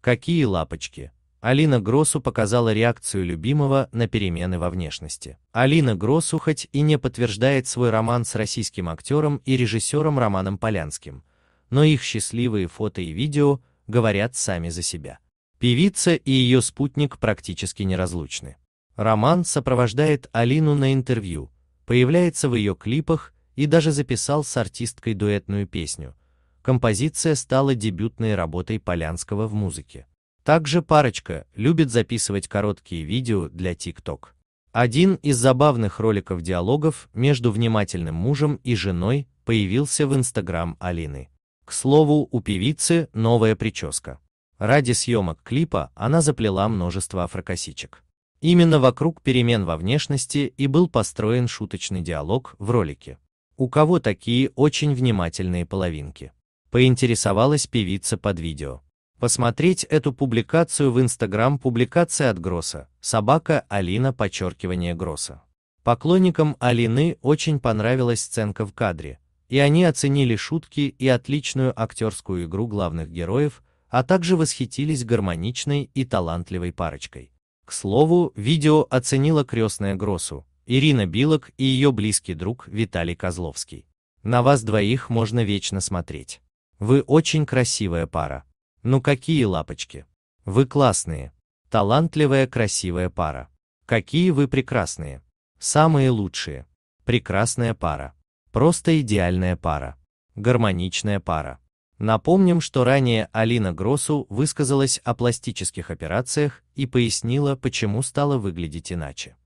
Какие лапочки! Алина Гросу показала реакцию любимого на перемены во внешности. Алина Гросу хоть и не подтверждает свой роман с российским актером и режиссером Романом Полянским, но их счастливые фото и видео говорят сами за себя. Певица и ее спутник практически неразлучны. Роман сопровождает Алину на интервью, появляется в ее клипах и даже записал с артисткой дуэтную песню. Композиция стала дебютной работой Полянского в музыке. Также парочка любит записывать короткие видео для TikTok. Один из забавных роликов диалогов между внимательным мужем и женой появился в Instagram Алины. К слову, у певицы новая прическа. Ради съемок клипа она заплела множество афрокосичек. Именно вокруг перемен во внешности и был построен шуточный диалог в ролике. У кого такие очень внимательные половинки? Поинтересовалась певица под видео. Посмотреть эту публикацию в Instagram публикация от Гросса, собака Алина подчеркивание Гросса. Поклонникам Алины очень понравилась сценка в кадре, и они оценили шутки и отличную актерскую игру главных героев, а также восхитились гармоничной и талантливой парочкой. К слову, видео оценила крестная Гроссу, Ирина Билок и ее близкий друг Виталий Козловский. На вас двоих можно вечно смотреть. Вы очень красивая пара. Ну какие лапочки. Вы классные. Талантливая красивая пара. Какие вы прекрасные. Самые лучшие. Прекрасная пара. Просто идеальная пара. Гармоничная пара. Напомним, что ранее Алина Гросу высказалась о пластических операциях и пояснила, почему стала выглядеть иначе.